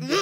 Woo!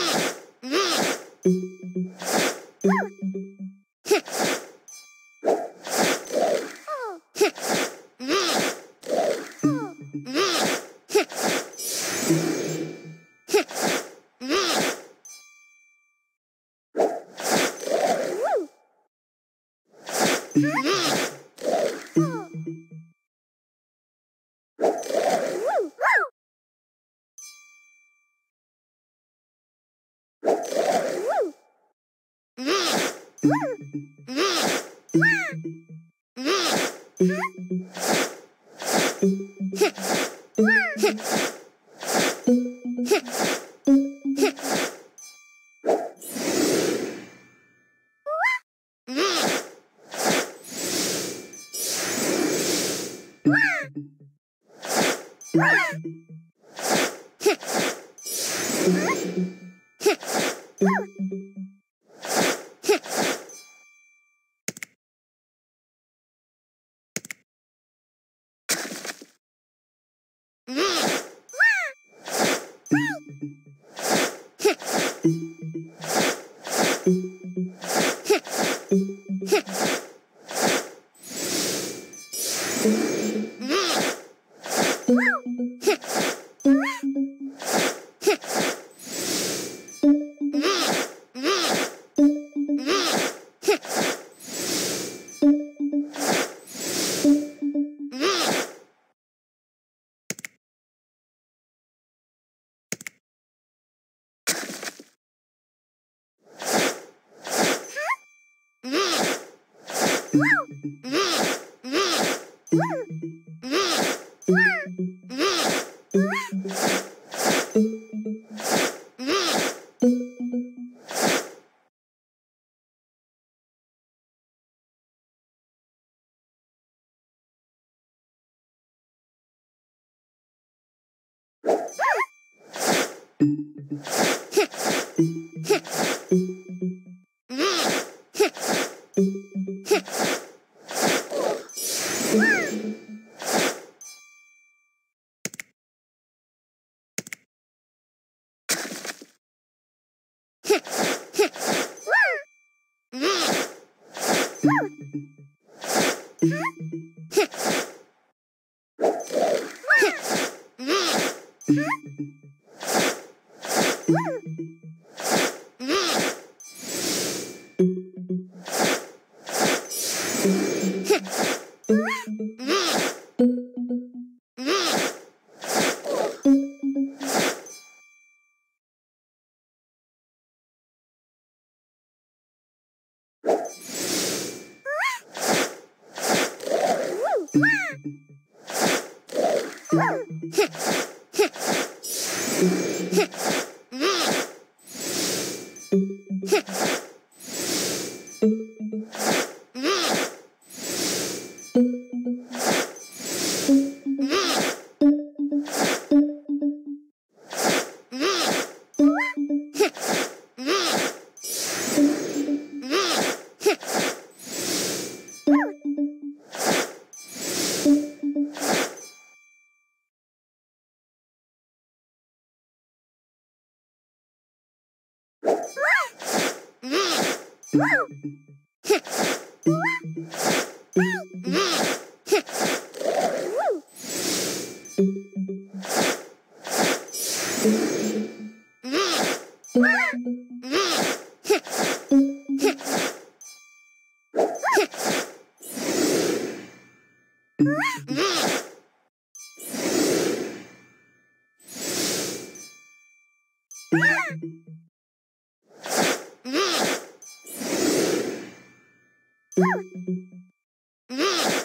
Huh? Ha! Huh. Mm-hmm. Huh. Yeah. Mm-hmm.